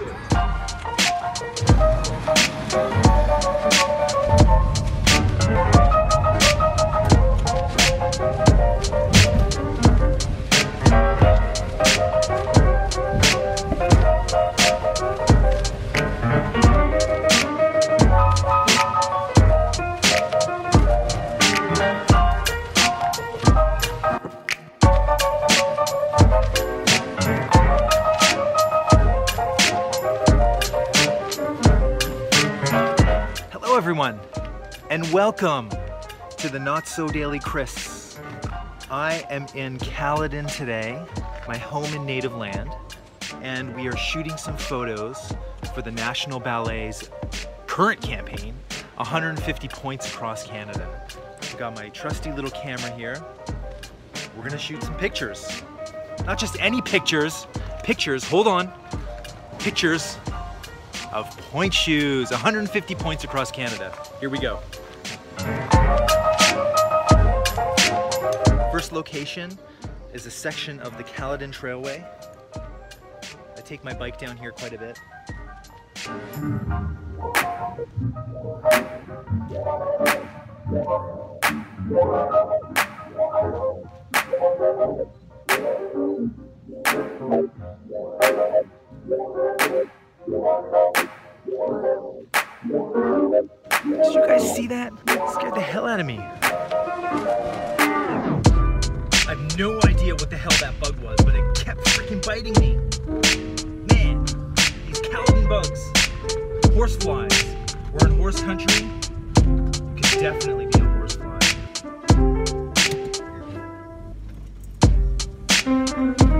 Hello welcome to the Not So Daily Chris. I am in Caledon today, my home and native land, and we are shooting some photos for the National Ballet's current campaign, 150 Pointes across Canada. I've got my trusty little camera here. We're gonna shoot some pictures. Not just any pictures, pictures, hold on, pictures of pointe shoes, 150 Pointes across Canada. Here we go. First location is a section of the Caledon Trailway. I take my bike down here quite a bit. Did you guys see that? It scared the hell out of me. I have no idea what the hell that bug was, but it kept freaking biting me. Man, these Caledon bugs, horseflies. We're in horse country. Could definitely be a horsefly.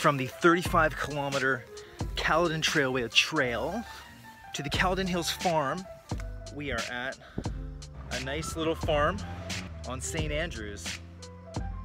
From the 35 kilometer Caledon Trailway trail to the Caledon Hills Farm. We are at a nice little farm on St. Andrews.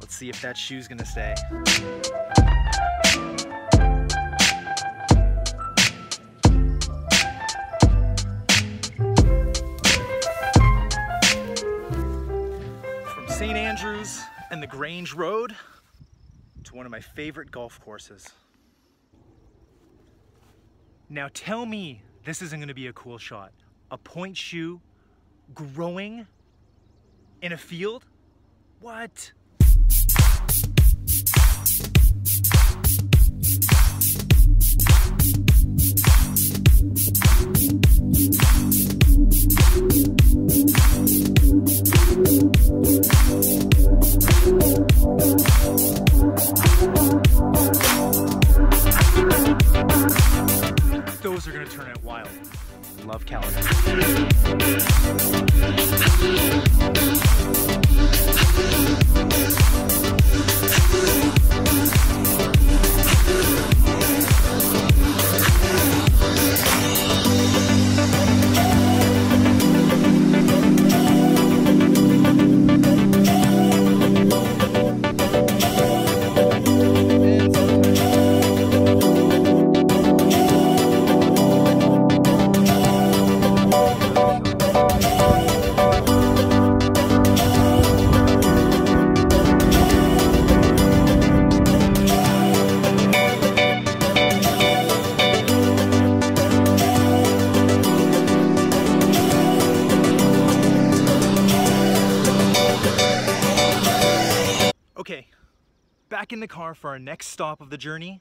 Let's see if that shoe's gonna stay. From St. Andrews and the Grange Road to one of my favorite golf courses. Now tell me this isn't gonna be a cool shot. A pointe shoe growing in a field? What? For our next stop of the journey.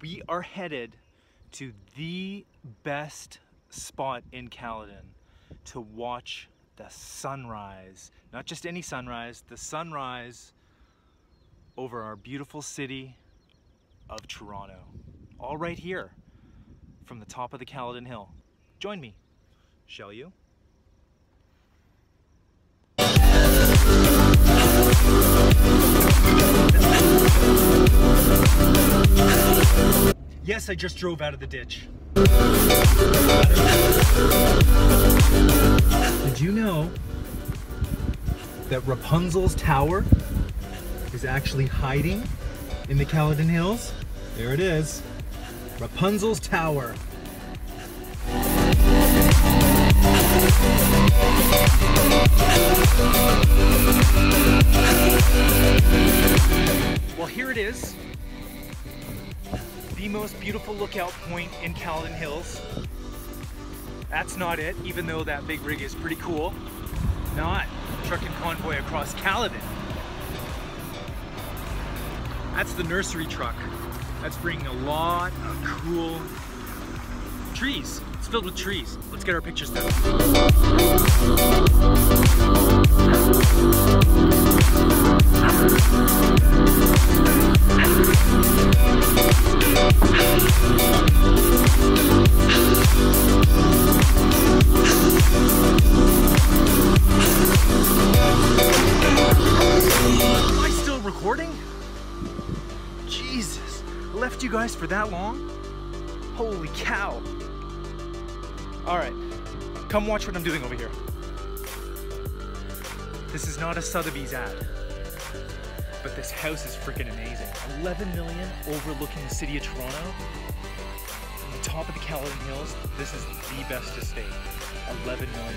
We are headed to the best spot in Caledon to watch the sunrise. Not just any sunrise, the sunrise over our beautiful city of Toronto. All right here from the top of the Caledon Hill. Join me, shall you? Yes, I just drove out of the ditch. Did you know that Rapunzel's tower is actually hiding in the Caledon Hills? There it is. Rapunzel's tower. Well, here it is. The most beautiful lookout point in Caledon Hills. That's not it, even though that big rig is pretty cool. Not trucking convoy across Caledon. That's the nursery truck. That's bringing a lot of cool trees. It's filled with trees. Let's get our pictures done. Am I still recording? Jesus, left you guys for that long? Holy cow. All right, come watch what I'm doing over here. This is not a Sotheby's ad, this house is freaking amazing. 11 million overlooking the city of Toronto. On the top of the Caledon Hills, this is the best estate. 11 million.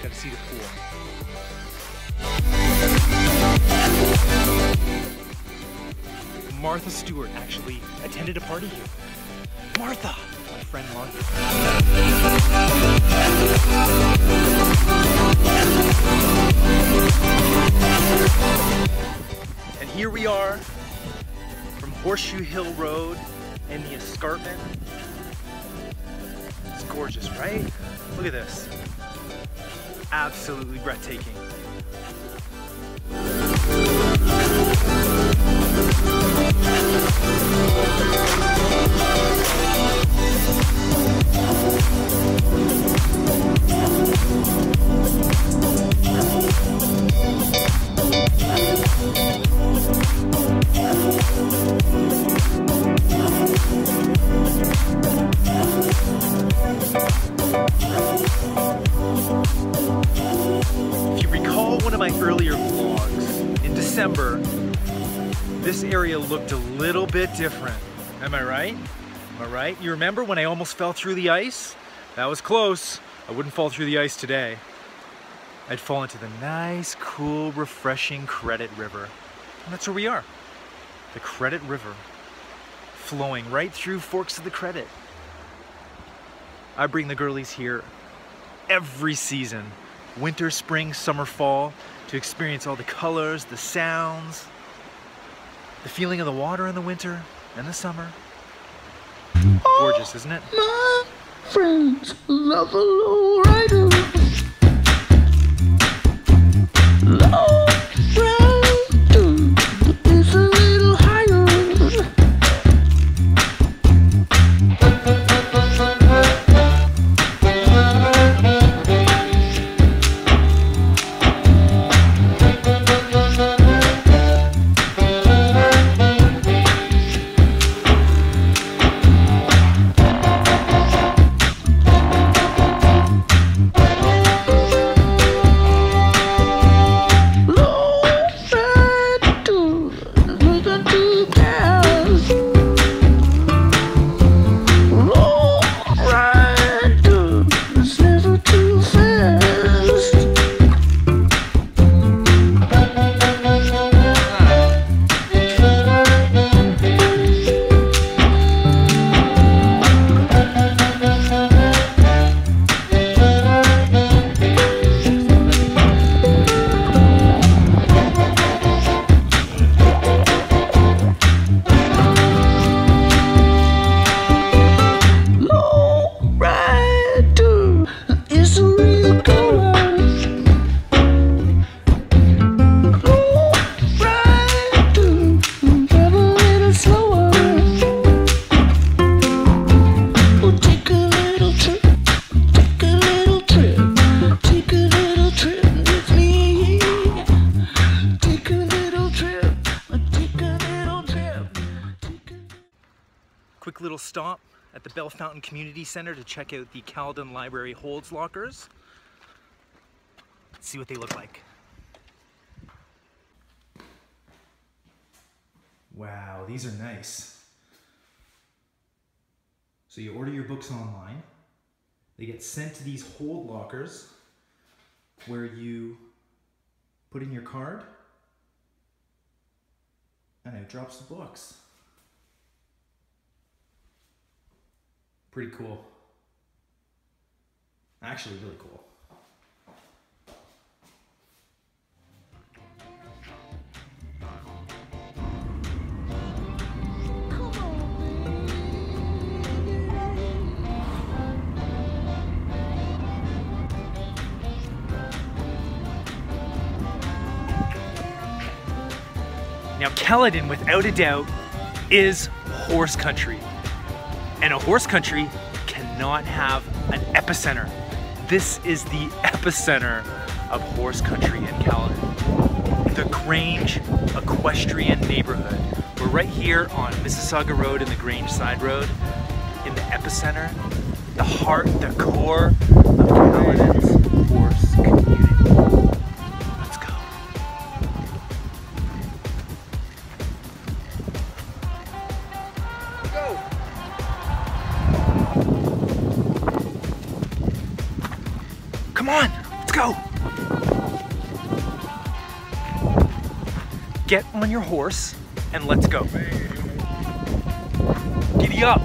Gotta see the pool. Martha Stewart actually attended a party here. Martha! My friend Martha. Here we are from Horseshoe Hill Road and the escarpment. It's gorgeous, right? Look at this. Absolutely breathtaking. If you recall one of my earlier vlogs, in December, this area looked a little bit different. Am I right? Am I right? You remember when I almost fell through the ice? That was close. I wouldn't fall through the ice today. I'd fall into the nice, cool, refreshing Credit River. And that's where we are. The Credit River, flowing right through Forks of the Credit. I bring the girlies here every season winter, spring, summer, fall to experience all the colors, the sounds, the feeling of the water in the winter and the summer. Gorgeous, isn't it? My friends love a low rider. At the Belfountain Community Center to check out the Caledon Library holds lockers. Let's see what they look like. Wow, these are nice. So you order your books online. They get sent to these hold lockers where you put in your card and it drops the books. Pretty cool. Actually, really cool. Now, Caledon, without a doubt, is horse country. And a horse country cannot have an epicenter. This is the epicenter of horse country in Caledon. The Grange Equestrian Neighborhood. We're right here on Mississauga Road and the Grange Side Road in the epicenter, the heart, the core of Caledon's Come on, let's go! Get on your horse and let's go. Giddy up!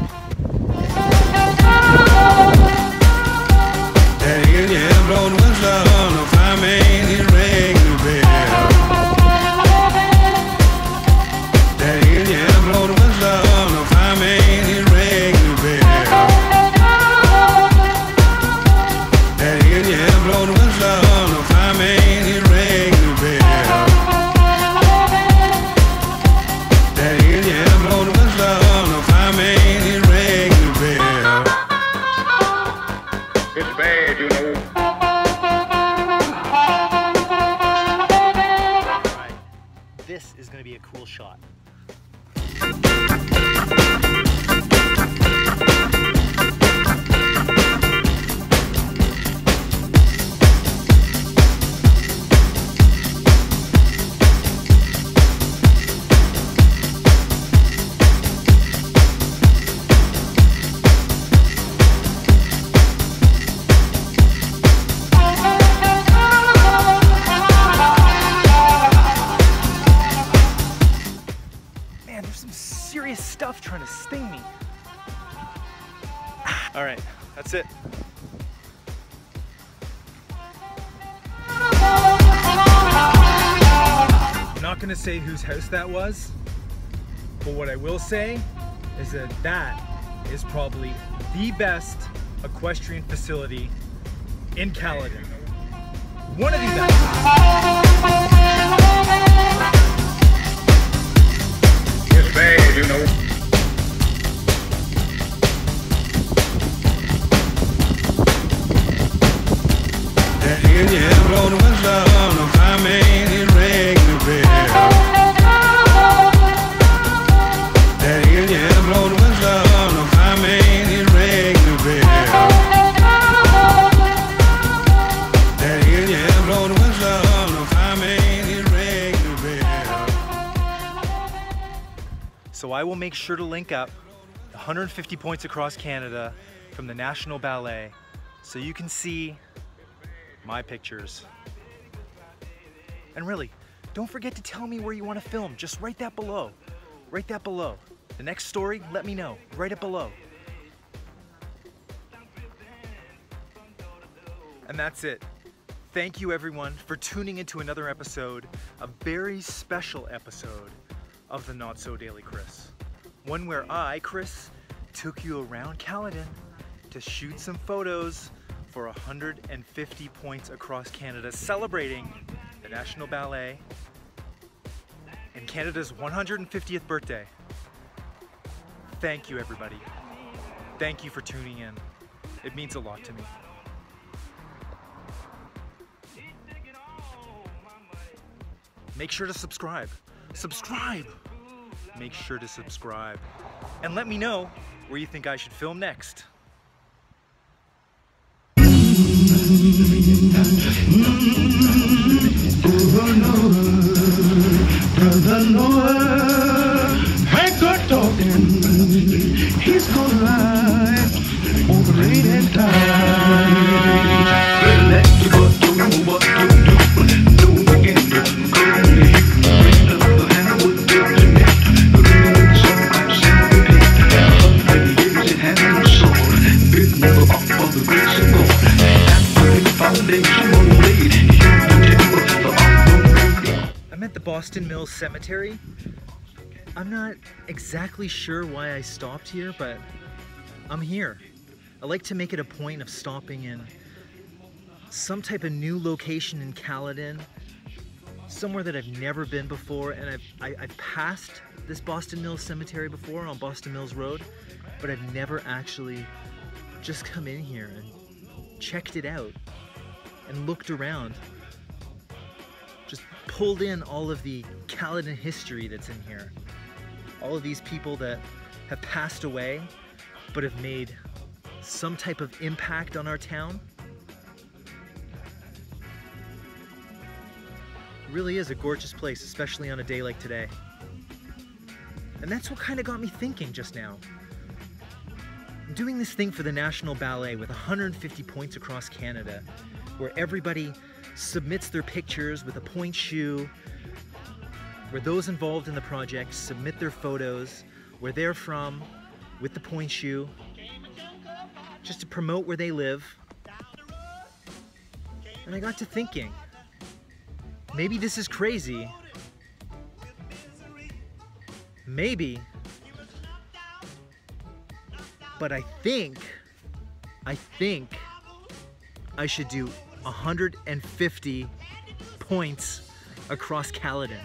Alright, this is gonna be a cool shot. Stuff trying to sting me. All right, that's it. I'm not gonna say whose house that was, but what I will say is that that is probably the best equestrian facility in Caledon. One of the best. It's bad, you know. Make sure to link up 150 Pointes across Canada from the National Ballet so you can see my pictures. And really, don't forget to tell me where you want to film. Just write that below. Write that below. The next story, let me know. Write it below. And that's it. Thank you everyone for tuning into another episode, a very special episode of the Not So Daily Chris. One where I, Chris, took you around Caledon to shoot some photos for 150 Pointes across Canada celebrating the National Ballet and Canada's 150th birthday. Thank you everybody. Thank you for tuning in. It means a lot to me. Make sure to subscribe. Subscribe! Make sure to subscribe. And let me know where you think I should film next. Brother Noah, at Boston Mills Cemetery. I'm not exactly sure why I stopped here, but I'm here. I like to make it a point of stopping in some type of new location in Caledon, somewhere that I've never been before, and I've, I, I've passed this Boston Mills Cemetery before on Boston Mills Road, but I've never actually just come in here and checked it out and looked around just pulled in all of the Caledon history that's in here. All of these people that have passed away but have made some type of impact on our town. It really is a gorgeous place, especially on a day like today. And that's what kind of got me thinking just now. Doing this thing for the National Ballet with 150 Pointes across Canada, where everybody submits their pictures with a pointe shoe, where those involved in the project submit their photos, where they're from, with the pointe shoe, just to promote where they live. And I got to thinking, maybe this is crazy. Maybe. But I think, I think I should do 150 points across Caledon.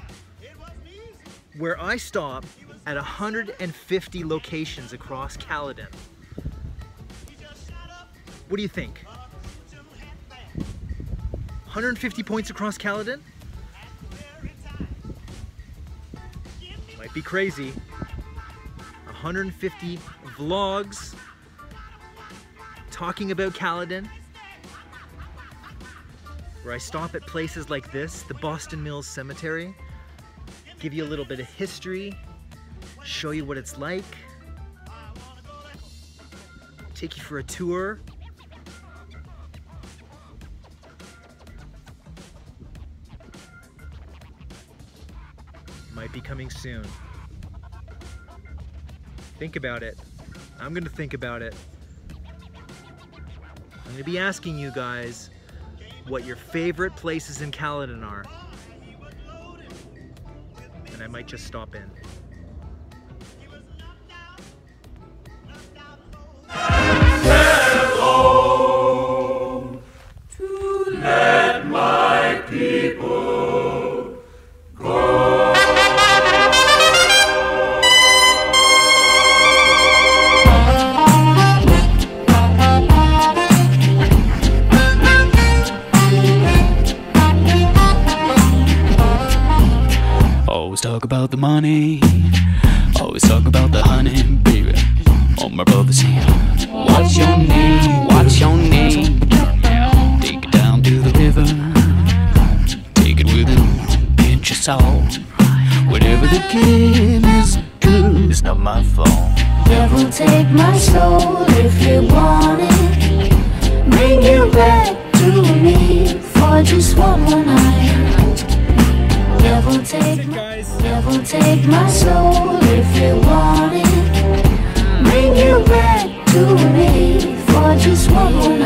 Where I stop at 150 locations across Caledon. What do you think? 150 points across Caledon? Might be crazy. 150 vlogs talking about Caledon where I stop at places like this, the Boston Mills Cemetery, give you a little bit of history, show you what it's like, take you for a tour. Might be coming soon. Think about it. I'm gonna think about it. I'm gonna be asking you guys what your favorite places in Caledon are. And I might just stop in. Talk about the money. Always talk about the honey, baby. All my brothers here. What's your name? What's your name? Take it down to the river. Take it with a pinch of salt. Whatever the game is good, it's not my fault. Devil take my soul if you want it. Bring you back to me for just one more night. Devil take my, take my soul if you want it. Bring you back to me for just one